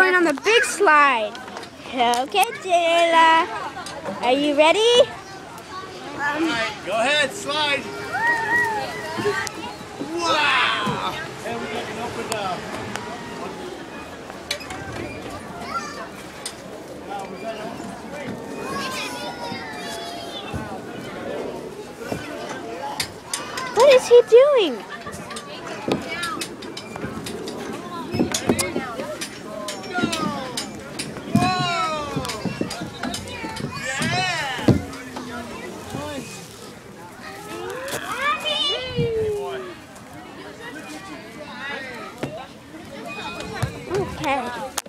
going on the big slide. Okay, Jaylah. Are you ready? All right, go ahead, slide. Wow! And we can open up. What is he doing? Okay.